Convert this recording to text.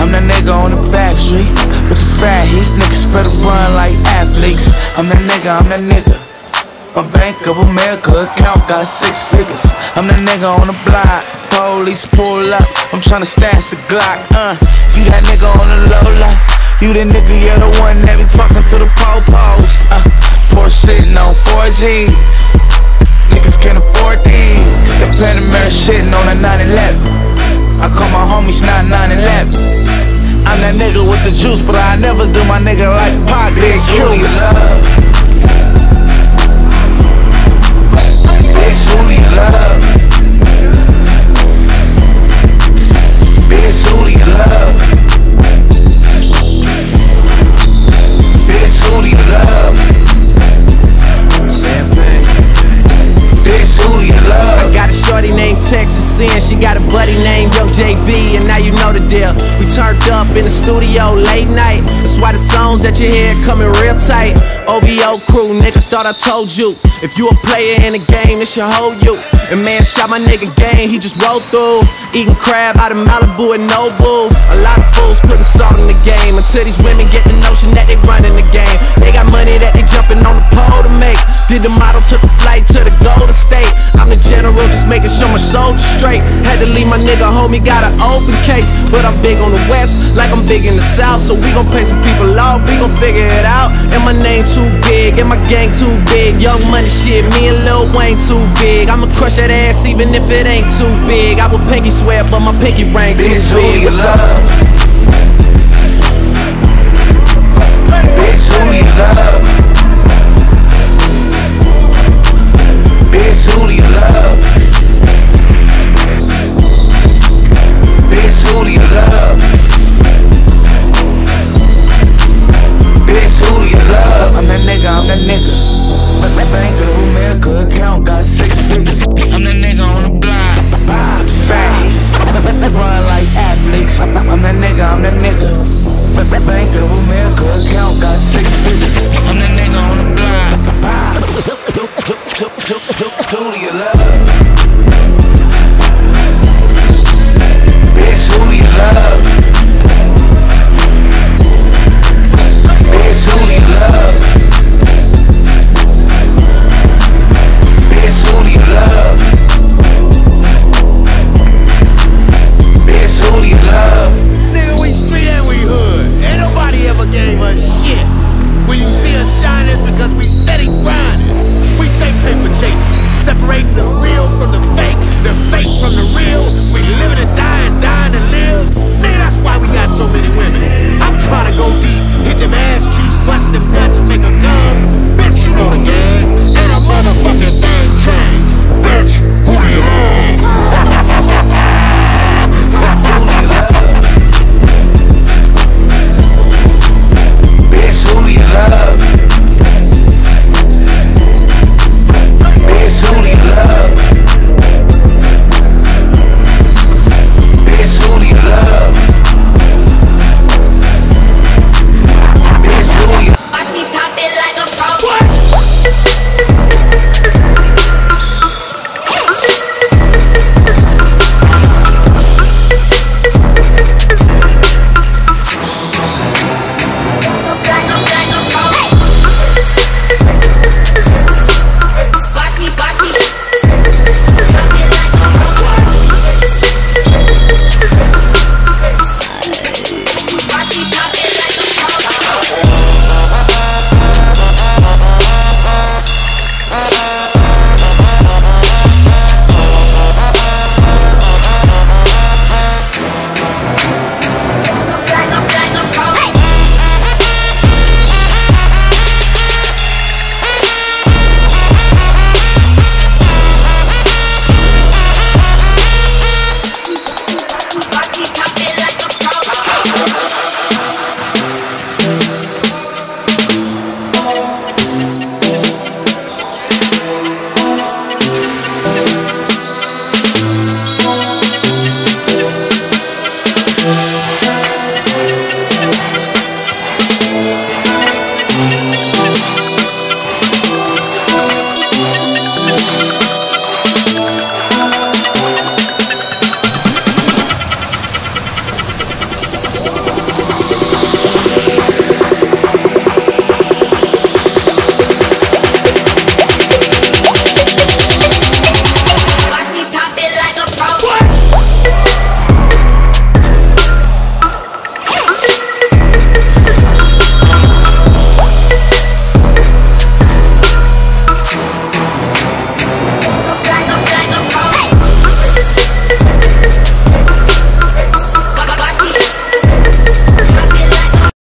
I'm that nigga on the back street with the fat heat. Niggas better run like athletes. I'm that nigga, I'm that nigga. My Bank of America account got six figures. I'm that nigga on the block. Police pull up. I'm tryna stash the Glock. Uh, you that nigga on the low light. You the nigga, you're the one that be talking to the po-pos. Uh, Porsche sitting on 4Gs. Niggas can't afford these. The Panamera shitting on a 911. The juice, but I never do my nigga like Pac. Do you love? Buddy named Yo JB, and now you know the deal. We turned up in the studio late night. That's why the songs that you hear coming real tight. OVO crew, nigga, thought I told you. If you a player in the game, it should hold you. And man shot my nigga game, he just rolled through. Eating crab out of Malibu and Nobu. A lot of fools putting salt in the game until these women get the notion that they running the game. They got money that they jumping on the pole to make. Did the model, took a flight to the Golden State. I'm the general, just making sure my soldiers straight. Had to leave my nigga homie, got an open case. But I'm big on the west, like I'm big in the south. So we gon' pay some people off, we gon' figure it out. And my name too big, and my gang too big. Young money shit, me and Lil Wayne too big. I'ma crush that ass even if it ain't too big. I would pinky swear, but my pinky ring too Bitch, who do big. Bank of America account got six figures. I'm the nigga on the block. Ah, Bob fat. Run like athletes. I'm the nigga, I'm the nigga. Bank of America account got six figures. just shining because we steady grinding. We stay paper chasing, separating the real from the fake, the fake from the real. We living and dying, dying to live. Man, that's why we got so many.